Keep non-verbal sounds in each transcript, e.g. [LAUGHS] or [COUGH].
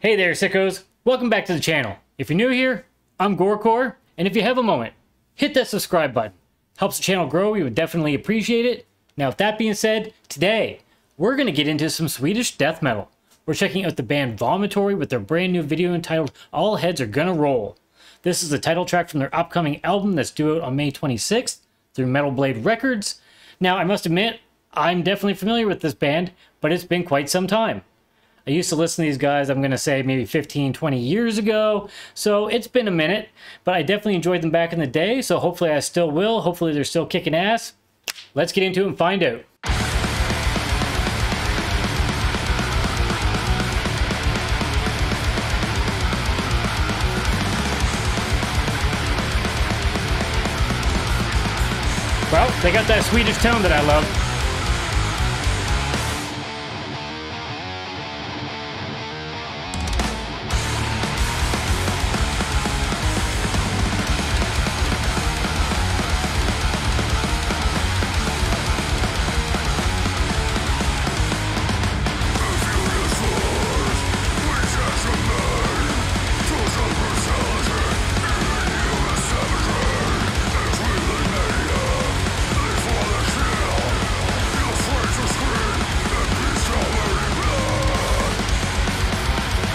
Hey there, sickos. Welcome back to the channel. If you're new here, I'm Gorecore, and if you have a moment, hit that subscribe button. Helps the channel grow, we would definitely appreciate it. Now, with that being said, today, we're to get into some Swedish death metal. We're checking out the band Vomitory with their brand new video entitled All Heads Are Gonna Roll. This is the title track from their upcoming album that's due out on May 26th through Metal Blade Records. Now, I must admit, I'm definitely familiar with this band, but it's been quite some time. I used to listen to these guys, I'm going to say maybe 15, 20 years ago. So it's been a minute, but I definitely enjoyed them back in the day. So hopefully I still will. Hopefully they're still kicking ass. Let's get into it and find out. Well, they got that Swedish tone that I love.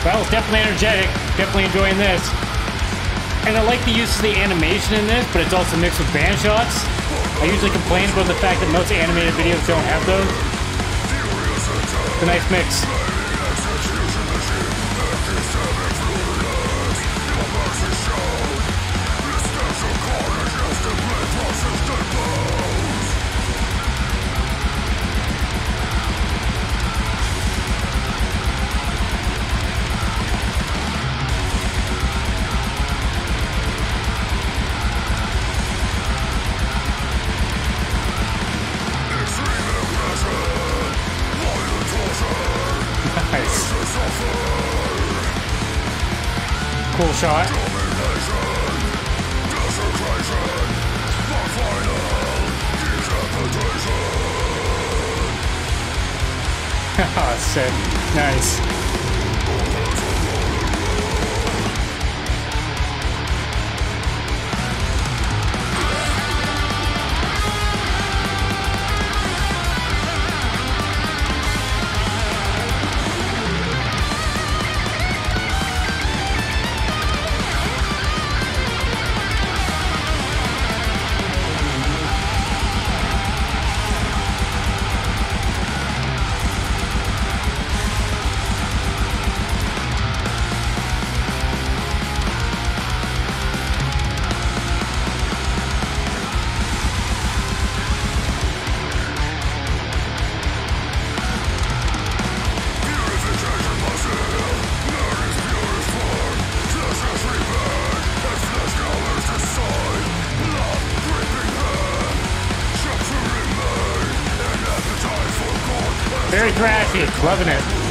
Well, it's definitely energetic. Definitely enjoying this. And I like the use of the animation in this, but it's also mixed with band shots. I usually complain about the fact that most animated videos don't have those. It's a nice mix. Cool shot. [LAUGHS] Ah, sick. Nice. Very thrashy. Loving it.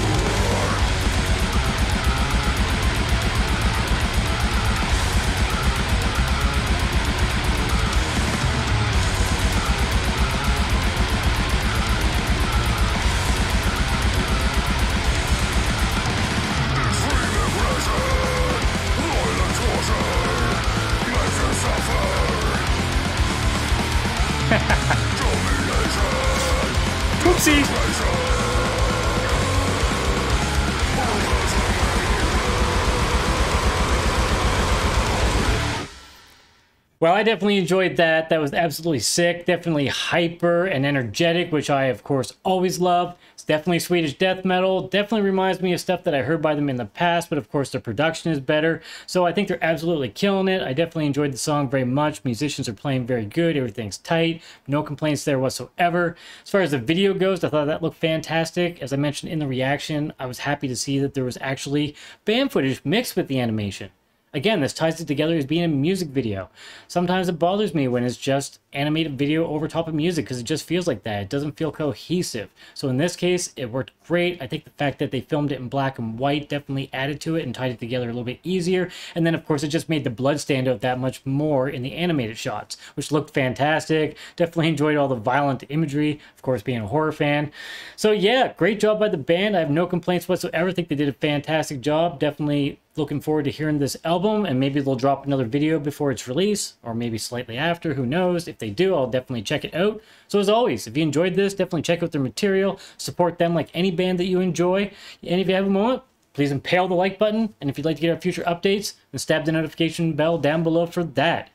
Well, I definitely enjoyed that. That was absolutely sick. Definitely hyper and energetic, which I, of course, always love. It's definitely Swedish death metal. Definitely reminds me of stuff that I heard by them in the past, but of course, their production is better. So I think they're absolutely killing it. I definitely enjoyed the song very much. Musicians are playing very good. Everything's tight. No complaints there whatsoever. As far as the video goes, I thought that looked fantastic. As I mentioned in the reaction, I was happy to see that there was actually band footage mixed with the animation. Again, this ties it together as being a music video. Sometimes it bothers me when it's just animated video over top of music because it just feels like that. It doesn't feel cohesive. So in this case, it worked great. I think the fact that they filmed it in black and white definitely added to it and tied it together a little bit easier. And then, of course, it just made the blood stand out that much more in the animated shots, which looked fantastic. Definitely enjoyed all the violent imagery, of course, being a horror fan. So yeah, great job by the band. I have no complaints whatsoever. I think they did a fantastic job. Definitely looking forward to hearing this album and maybe they'll drop another video before its release or maybe slightly after who knows if they do i'll definitely check it out so as always if you enjoyed this definitely check out their material support them like any band that you enjoy and if you have a moment please impale the like button and if you'd like to get our future updates then stab the notification bell down below for that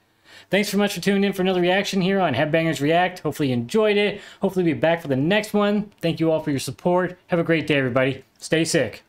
Thanks so much for tuning in for another reaction here on Headbangers React. Hopefully you enjoyed it. Hopefully we'll be back for the next one. Thank you all for your support. Have a great day, everybody. Stay sick.